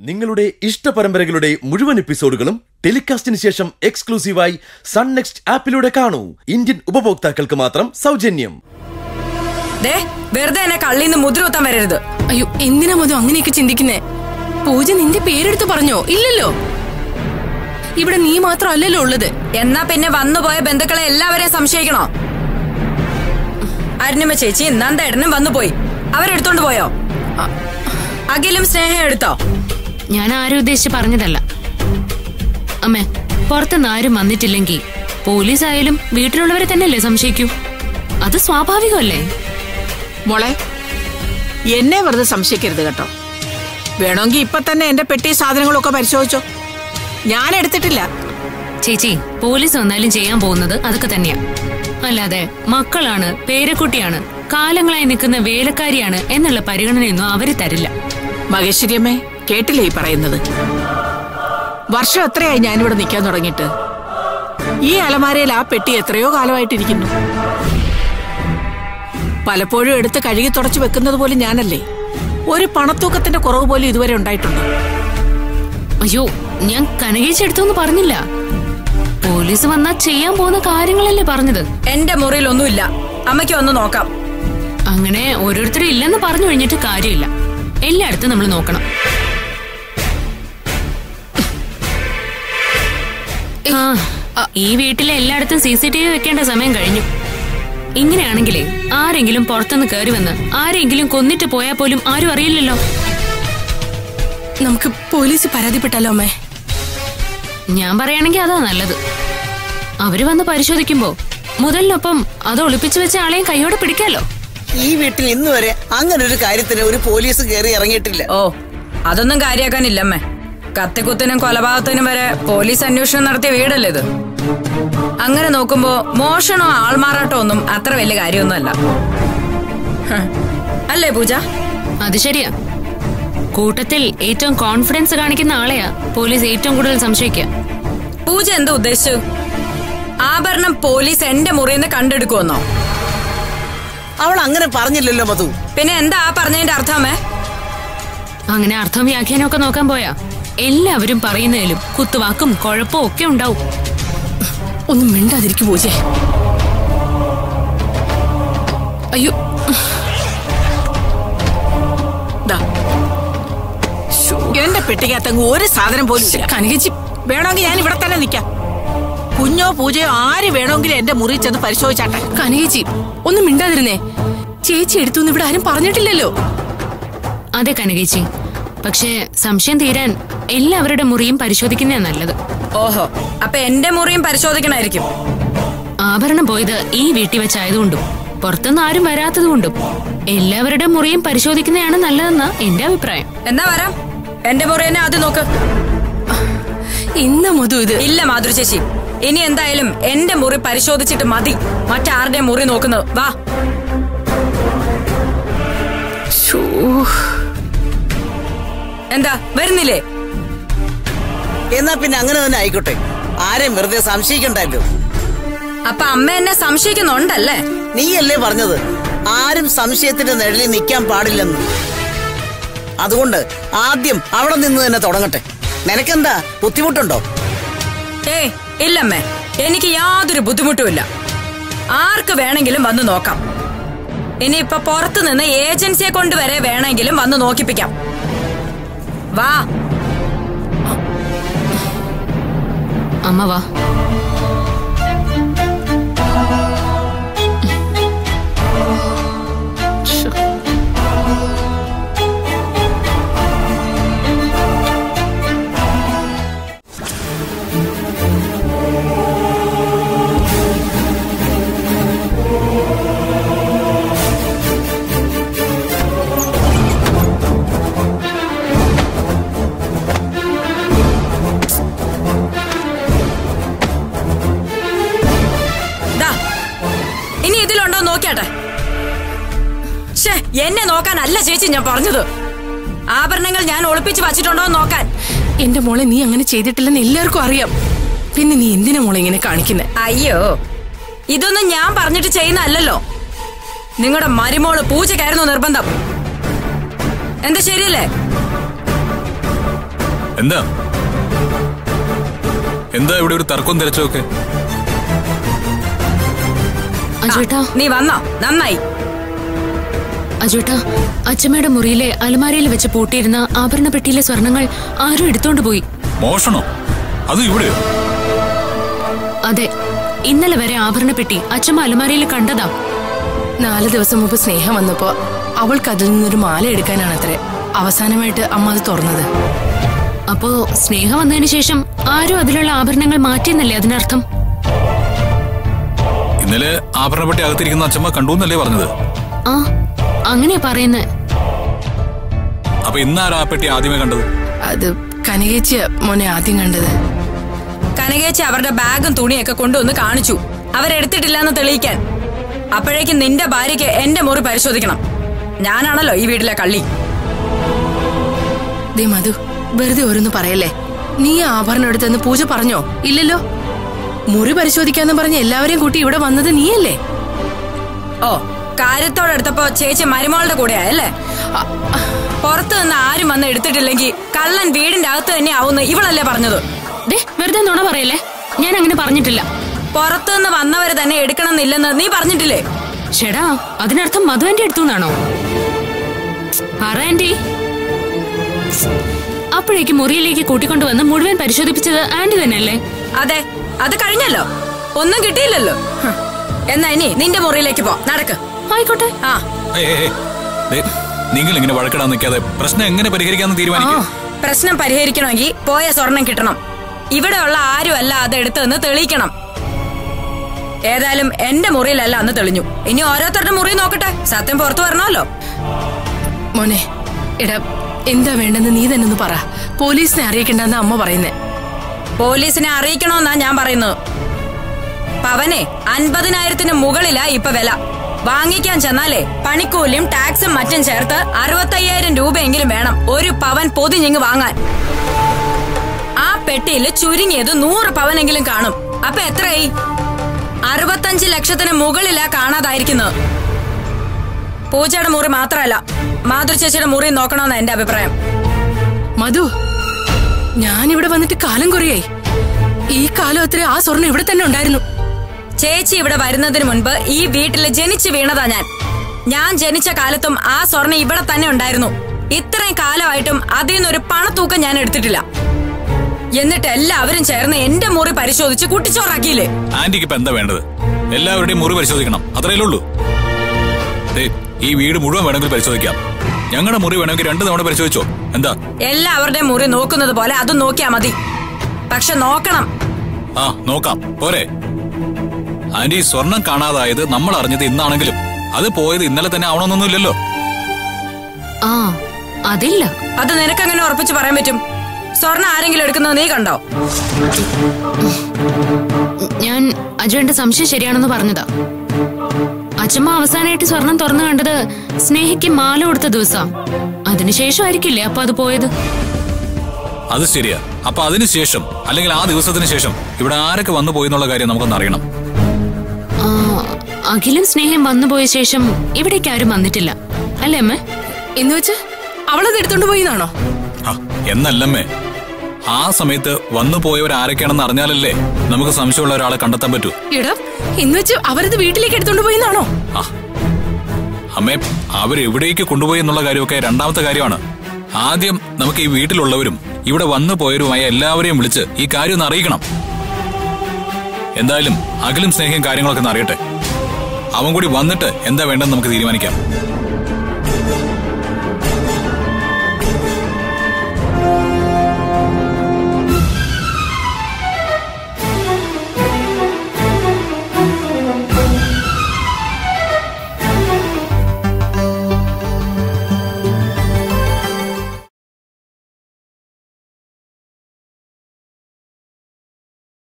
നിങ്ങളുടെ ഇഷ്ട പരമ്പരകളുടെ മുഴുവൻ എപ്പിസോഡുകളും ടെലികാസ്റ്റിന് ശേഷം എക്സ്ക്ലൂസീവായി സൺ നെക്സ്റ്റ് ആപ്പിലൂടെ കാണൂ. ഇന്ത്യൻ ഉപഭോക്താക്കൾക്ക് മാത്രം സൗജന്യം. ദേ വെറുതെ എന്നെ കള്ളിന്ന് മുദ്ര കുത്താൻ വരരുത്. അയ്യോ എന്തിനാ മധു അങ്ങനെയൊക്കെ ചിന്തിക്കുന്നേ? പൂജ നിന്റെ പേരെടുത്ത് പറഞ്ഞോ? ഇല്ലല്ലോ. ഇവിടെ നീ മാത്രമല്ലല്ലോ ഉള്ളത്. എന്നാ പിന്നെ വന്നുപോയ ബന്ധുക്കളെ എല്ലാവരെയും സംശയിക്കണോ? അരുണിമ ചേച്ചി നന്ദേടനും വന്നുപോയി. അവരെടുത്തോണ്ട് പോയോ? അഖിലും സ്നേഹം എടുത്തോ? ഞാൻ ആരും ഉദ്ദേശിച്ച് പറഞ്ഞതല്ല. അമ്മേ പുറത്തുനിന്ന് ആരും വന്നിട്ടില്ലെങ്കിൽ പോലീസ് ആയാലും വീട്ടിലുള്ളവരെ തന്നെയല്ലേ സംശയിക്കൂ? അത് സ്വാഭാവികമല്ലേ? മോളെ എന്നെ വെറുതെ സംശയിക്കരുത് കേട്ടോ. വേണമെങ്കിൽ ഇപ്പൊ തന്നെ എന്റെ പെട്ടി സാധനങ്ങളൊക്കെ പരിശോധിച്ചോ. ഞാൻ എടുത്തിട്ടില്ല. ചേച്ചി പോലീസ് വന്നാലും ചെയ്യാൻ പോകുന്നത് അതൊക്കെ തന്നെയാ. അല്ലാതെ മക്കളാണ് പേരക്കുട്ടിയാണ് കാലങ്ങളായി നിൽക്കുന്ന വേലക്കാരിയാണ് എന്നുള്ള പരിഗണനയൊന്നും അവർ തരില്ല. മഹേശ്വരിയമ്മേ കേട്ടില്ലേ ഈ പറയുന്നത്? വർഷം എത്രയായി ഞാനിവിടെ നിൽക്കാൻ തുടങ്ങിയിട്ട്? ഈ അലമാരയിൽ ആ പെട്ടി എത്രയോ കാലമായിട്ടിരിക്കുന്നു. പലപ്പോഴും എടുത്ത് കഴുകി തുടച്ചു വെക്കുന്നത് പോലും ഞാനല്ലേ? ഒരു പണത്തൂക്കത്തിന്റെ കുറവ് പോലും ഇതുവരെ ഉണ്ടായിട്ടുണ്ട്. അയ്യോ ഞാൻ കനകേച്ചെടുത്തൊന്നും പറഞ്ഞില്ല. പോലീസ് വന്നാ ചെയ്യാൻ പോകുന്ന കാര്യങ്ങളല്ലേ പറഞ്ഞത്? എന്റെ മുറിയിൽ ഒന്നുമില്ല അമ്മയ്ക്ക് ഒന്ന് നോക്കാം. അങ്ങനെ ഓരോരുത്തരും ഇല്ലെന്ന് പറഞ്ഞു കഴിഞ്ഞിട്ട് കാര്യമില്ല. എല്ലായിടത്തും നമ്മൾ നോക്കണം. ഈ വീട്ടിലെ എല്ലായിടത്തും സി സി ടി വി വെക്കേണ്ട സമയം കഴിഞ്ഞു. ഇങ്ങനെയാണെങ്കിലേ ആരെങ്കിലും പുറത്തുനിന്ന് കയറി വന്ന് ആരെങ്കിലും കൊന്നിട്ട് പോയാൽ പോലും ആരും അറിയില്ലല്ലോ. നമുക്ക് പോലീസ് പരാതിപ്പെട്ടാലോ അമ്മേ? ഞാൻ പറയുകയാണെങ്കിൽ അതാ നല്ലത്. അവർ വന്ന് പരിശോധിക്കുമ്പോ മുതലിനൊപ്പം അത് ഒളിപ്പിച്ചു വെച്ച ആളെയും കൈയോടെ പിടിക്കാലോ. ഈ വീട്ടിൽ ഇന്ന് വരെ അങ്ങനെ ഒരു കാര്യത്തിന് ഒരു പോലീസ് കയറി ഇറങ്ങിയിട്ടില്ല. ഓ അതൊന്നും കാര്യാക്കാനില്ലമ്മേ. കത്തിക്കുത്തിനും കൊലപാതകത്തിനും വരെ പോലീസ് അന്വേഷണം നടത്തിയ വീടല്ലേ ഇത്? അങ്ങനെ നോക്കുമ്പോ മോഷണോ ആൾമാറാട്ടോ ഒന്നും അത്ര വലിയ കാര്യമൊന്നുമല്ല. അല്ലേ പൂജ? അത് ശരിയാ. കൂട്ടത്തിൽ ഏറ്റവും കോൺഫിഡൻസ് കാണിക്കുന്ന ആളെയാ പോലീസ് ഏറ്റവും കൂടുതൽ സംശയിക്കുക. പൂജ എന്താ ഉദ്ദേശിച്ചു ആഭരണം പോലീസ് എന്റെ മുറിയിൽ നിന്ന് കണ്ടെടുക്കുമെന്നോ? അവൾ അങ്ങനെ പറഞ്ഞില്ലല്ലോ മധു. പിന്നെ എന്താ ആ പറഞ്ഞതിന്റെ അർത്ഥമേ അങ്ങനെ അർത്ഥം വ്യാഖ്യാനമൊക്കെ നോക്കാൻ പോയാ. എല്ലാവരും പറയുന്നതിലും കുത്തുവാക്കും കുഴപ്പവും ഒക്കെ ഉണ്ടാവും. ഒന്നും മിണ്ടാതിരിക്കു പൂജേ. അയ്യോ. എന്റെ പെട്ടിക്കകത്തങ്ങ് ഒരു സാധനം പോലും. കനകച്ചി. വേണമെങ്കിൽ ഞാൻ ഇവിടെ തന്നെ നിൽക്കാം. കുഞ്ഞോ പൂജയോ ആര് വേണമെങ്കിലും എന്റെ മുറി ചെന്ന് പരിശോധിച്ചാട്ടെ. കനകച്ചി ഒന്നും മിണ്ടാതിരുന്നേ. ചേച്ചി എടുത്തു ഇവിടെ ആരും പറഞ്ഞിട്ടില്ലല്ലോ. അതെ കനകേച്ചി. പക്ഷേ സംശയം തീരാൻ എല്ലാവരുടെ മുറിയും പരിശോധിക്കുന്നതാ നല്ലത്. ഓഹോ അപ്പൊ എന്റെ മുറിയും പരിശോധിക്കണായിരിക്കും. ആഭരണം പോയത് ഈ വീട്ടിൽ വെച്ചായതുകൊണ്ടും പുറത്തുനിന്ന് ആരും വരാത്തതുകൊണ്ടും എല്ലാവരുടെ മുറിയും പരിശോധിക്കുന്നതാണ് നല്ലതെന്ന് എന്റെ അഭിപ്രായം. എന്നാ വരാം. എന്റെ മുറി തന്നെ ആദ്യം നോക്ക്. ഇന്ന് മുതു ഇത്. ഇല്ല മാധുരി ചേച്ചി. ഇനി എന്തായാലും എന്റെ മുറി പരിശോധിച്ചിട്ട് മതി. മറ്റാരുടെ മുറി നോക്കുന്നത്. വാ. എന്താ വരുന്നില്ലേ? എന്നാ പിന്നെ അങ്ങനെ തന്നെ ആയിക്കോട്ടെ. ആരെയും വെറുതെ സംശയിക്കണ്ടല്ലോ അപ്പൊ അമ്മ എന്നെ സംശയിക്കുന്നുണ്ടല്ലേ? നീയല്ലേ പറഞ്ഞത്? ആരും സംശയത്തിന്റെ നിഴലിൽ നിൽക്കാൻ പാടില്ലെന്ന്. അതുകൊണ്ട് ആദ്യം അവിടെ നിന്ന് തന്നെ തുടങ്ങട്ടെ. നിനക്കെന്താ? ബുദ്ധിമുട്ടുണ്ടോ? ഏ ഇല്ലമ്മേ. എനിക്ക് യാതൊരു ബുദ്ധിമുട്ടുമില്ല. ആർക്ക് വേണമെങ്കിലും വന്ന് നോക്കാം. ഇനിയിപ്പൊ പുറത്തു നിന്ന് ഏജൻസിയെ കൊണ്ടുവരെ വേണമെങ്കിലും വന്ന് നോക്കിപ്പിക്കാം. വാ. അമ്മ എന്നെ നോക്കാനല്ല ചേച്ചി ഞാൻ പറഞ്ഞത്. ആഭരണങ്ങൾ ഞാൻ ഒളിപ്പിച്ച് വച്ചിട്ടുണ്ടോ നോക്കാൻ. എന്റെ മോളെ നീ അങ്ങനെ ചെയ്തിട്ടില്ലെന്ന് എല്ലാവർക്കും അറിയാം. പിന്നെ നീ എന്തിനാ മോളെ ഇങ്ങനെ കാണിക്കുന്നത് അയ്യോ ഇതൊന്നും ഞാൻ പറഞ്ഞിട്ട് ചെയ്യുന്നല്ലോ നിങ്ങളുടെ മരുമോൾ പൂജക്കായിരുന്നു നിർബന്ധം. എന്താ ശരിയല്ലേ? എന്താ? എന്താ ഇവിടെ ഒരു തർക്കം തിരച്ചൊക്കെ നീ വന്നോ നന്നായി. അജുവേട്ടാ അച്ഛമ്മയുടെ മുറിയിലെ അലമാരയിൽ വെച്ച് പൂട്ടിയിരുന്ന ആഭരണ പെട്ടിയിലെ സ്വർണങ്ങൾ ആരും എടുത്തോണ്ട് പോയി. മോഷണോ? അത് ഇവിടെ അതെ ഇന്നലെ വരെ ആഭരണ പെട്ടി അച്ഛമ്മ അലമാരയിൽ കണ്ടതാ. നാല് ദിവസം മുമ്പ് സ്നേഹം വന്നപ്പോ അവൾക്ക് അതിൽ നിന്നൊരു മാല എടുക്കാനാണ് എടുക്കാനാണത്രേ. അവസാനമായിട്ട് അമ്മ അത് തുറന്നത്. അപ്പോ സ്നേഹം വന്നതിന് ശേഷം ആരും അതിലുള്ള ആഭരണങ്ങൾ മാറ്റിയെന്നല്ലേ അതിനർത്ഥം? ഇന്നലെ ആഭരണപ്പെട്ടി അകത്തിരിക്കുന്ന അച്ഛമ്മ കണ്ടു എന്നല്ലേ പറഞ്ഞത്? ആ അങ്ങനെയാ പറയുന്നേ. അപ്പൊ ഇന്നാരാ ആ പെട്ടി ആദ്യമേ കണ്ടത്? അത് കനകേച്ചിയ മോനെ ആദ്യം കണ്ടത്. കനകേച്ചി അവരുടെ ബാഗും തുണിയൊക്കെ കൊണ്ടുവന്ന് കാണിച്ചു. അവരെടുത്തിട്ടില്ലെന്ന് തെളിയിക്കാൻ. അപ്പോഴേക്കും നിന്റെ ഭാര്യയ്ക്ക് എന്റെ മുറി പരിശോധിക്കണം. ഞാനാണല്ലോ ഈ വീട്ടിലെ കള്ളി. ദേ മധു വെറുതെ ഓരോന്ന് പറയല്ലേ? നീ ആഭരണം എടുത്തെന്ന് പൂജ പറഞ്ഞോ? ഇല്ലല്ലോ? മുറി പരിശോധിക്കാന്ന് പറഞ്ഞ് എല്ലാവരെയും കൂട്ടി ഇവിടെ വന്നത് നീയല്ലേ? ഓ കാര്യത്തോടെടുത്തപ്പോ ചേച്ചി മരുമോളുടെ കൂടെയായല്ലേ പുറത്തു നിന്ന് ആരും വന്ന് എടുത്തിട്ടില്ലെങ്കിൽ കള്ളൻ വീടിന്റെ അകത്ത് തന്നെ ആവുന്ന ഇവളല്ലേ പറഞ്ഞത്? വെറുതെ നുണ പറയല്ലേ? ഞാൻ അങ്ങനെ പറഞ്ഞിട്ടില്ല. പുറത്തു നിന്ന് വന്നവരെ തന്നെ എടുക്കണമെന്നില്ലെന്ന് നീ പറഞ്ഞിട്ടില്ലേ? ചേടാ അതിനർത്ഥം മധുവന്റെ അടുത്തുനിന്നാണോ പറ ആന്റി. അപ്പോഴേക്ക് മുറിയിലേക്ക് കൂട്ടിക്കൊണ്ടുവന്ന് മുഴുവൻ പരിശോധിപ്പിച്ചത് ആന്റി തന്നെയല്ലേ? അതെ അത് കഴിഞ്ഞല്ലോ. ഒന്നും കിട്ടിയില്ലല്ലോ. എന്നാ ഇനി നിന്റെ മുറിയിലേക്ക് പോ. നടക്ക്. ആയിക്കോട്ടെ. ആ. നിങ്ങൾ ഇങ്ങനെ വഴക്കിടാൻ നിൽക്കാതെ പ്രശ്നം എങ്ങനെ പരിഹരിക്കാന്ന് തീരുമാനിക്കും. പ്രശ്നം പരിഹരിക്കണമെങ്കിൽ പോയ സ്വർണം കിട്ടണം. ഇവിടെ ഉള്ള ആരുമല്ല അത് എടുത്തതെന്ന് തെളിയിക്കണം. ഏതായാലും എന്റെ മുറിയിലല്ല അന്ന് തെളിഞ്ഞു. ഇനി ഓരോരുത്തരുടെ മുറി നോക്കട്ടെ. സത്യം പുറത്തു വരണമല്ലോ. മോനെ എടാ എന്താ വേണ്ടെന്ന് നീ തന്നെ ഒന്ന് പറ. പോലീസിനെ അറിയിക്കണ്ടെന്ന് അമ്മ പറയുന്നേ. പോലീസിനെ അറിയിക്കണമെന്നാ ഞാൻ പറയുന്നത്. പവനെ അൻപതിനായിരത്തിന് മുകളിലാ ഇപ്പൊ വില. വാങ്ങിക്കാൻ ചെന്നാലേ പണിക്കൂലിയും ടാക്സും മറ്റും ചേർത്ത് അറുപത്തയ്യായിരം രൂപയെങ്കിലും വേണം ഒരു പവൻ പൊതിഞ്ഞിങ് വാങ്ങാൻ. ആ പെട്ടിയിൽ ചുരുങ്ങിയത് നൂറ് പവനെങ്കിലും കാണും. അപ്പൊ എത്രയായി? അറുപത്തഞ്ച് ലക്ഷത്തിന് മുകളിലാ കാണാതായിരിക്കുന്നത്. പൂജയുടെ മുറി മാത്രമല്ല മാതൃ ചേച്ചിയുടെ മുറി നോക്കണമെന്നാ എന്റെ അഭിപ്രായം. മധു ഞാൻ ഇവിടെ വന്നിട്ട് കാലം കുറയായി. ഈ കാലം അത്ര ആ സ്വർണം ഇവിടെ തന്നെ ഉണ്ടായിരുന്നു. ചേച്ചി ഇവിടെ വരുന്നതിന് മുൻപ് ഈ വീട്ടിൽ ജനിച്ചു വീണതാ ഞാൻ. ഞാൻ ജനിച്ച കാലത്തും ആ സ്വർണം ഇവിടെ തന്നെ ഉണ്ടായിരുന്നു. ഇത്രയും കാലമായിട്ടും അതിൽ നിന്നൊരു പണത്തൂക്കം ഞാൻ എടുത്തിട്ടില്ല. എന്നിട്ട് എല്ലാവരും ചേർന്ന് എന്റെ മുറി പരിശോധിച്ച് കുട്ടിച്ചോറാക്കിയില്ലേ? ആന്റിക്ക് ഇപ്പൊ എന്താ വേണ്ടത്? എല്ലാവരുടെയും മുറി പരിശോധിക്കണം. അത്രയല്ലേ ഉള്ളൂ. ഈ വീട് മുഴുവൻ വേണമെങ്കിൽ പരിശോധിക്കാം. ഞങ്ങളുടെ മുറി വേണമെങ്കിൽ രണ്ടു തവണ പരിശോധിച്ചോ? എന്താ? എല്ലാവരുടെയും മുറി നോക്കുന്നത് പോലെ അതും നോക്കിയാ മതി. പക്ഷെ നോക്കണം. ആ നോക്കാം. പോരെ. ആന്റി സ്വർണം കാണാതായത് നമ്മൾ അറിഞ്ഞത് ഇന്നാണെങ്കിലും. അത് പോയത് ഇന്നലെ തന്നെ ആവണമെന്നൊന്നുമില്ലല്ലോ. ആ അതില്ല. അത് നിനക്കങ്ങനെ ഉറപ്പിച്ച് പറയാൻ പറ്റും? സ്വർണം ആരെങ്കിലും എടുക്കുന്നത് നീ കണ്ടോ? ഞാൻ അജുവിന്റെ സംശയം ശരിയാണെന്ന് പറഞ്ഞതാ. അച്ഛമ്മ അവസാനമായിട്ട് സ്വർണം തുറന്നു കണ്ടത് സ്നേഹിക്ക് മാല കൊടുത്ത ദിവസം. അതിനുശേഷം ആയിരിക്കില്ലേ അപ്പൊ അത് പോയത്? അത് ശരിയാ. അപ്പൊ അതിനുശേഷം അല്ലെങ്കിൽ ആ ദിവസത്തിന് ശേഷം ഇവിടെ ആരൊക്കെ വന്നു പോയി എന്നുള്ള കാര്യം നമുക്കൊന്ന് അറിയണം. അഖിലും സ്നേഹം വന്നുപോയ ശേഷം ഇവിടേക്ക് ആരും വന്നിട്ടില്ല. അല്ലേ അമ്മേ? എന്ന് വെച്ച് അവളത് എടുത്തോണ്ട് പോയിന്നാണോ ആ, എന്നല്ലമ്മേ. ആ സമയത്ത് വന്നു പോയവർ ആരൊക്കെയാണെന്ന് അറിഞ്ഞാലല്ലേ നമുക്ക് സംശയമുള്ള ഒരാളെ കണ്ടെത്താൻ പറ്റൂ. എടാ എന്ന് വെച്ച് അവരത് വീട്ടിലേക്ക് എടുത്തോണ്ട് പോയിന്നാണോ അമ്മേ അവരെവിടേക്ക് കൊണ്ടുപോയി എന്നുള്ള കാര്യമൊക്കെ രണ്ടാമത്തെ കാര്യമാണ്. ആദ്യം നമുക്ക് ഈ വീട്ടിലുള്ളവരും ഇവിടെ വന്നു പോയവരുമായ എല്ലാവരെയും വിളിച്ച് ഈ കാര്യം ഒന്ന് അറിയിക്കണം. എന്തായാലും അകലും സ്നേഹം കാര്യങ്ങളൊക്കെ ഒന്ന് അറിയട്ടെ. അവൻ കൂടി വന്നിട്ട് എന്താ വേണ്ടെന്ന് നമുക്ക് തീരുമാനിക്കാം.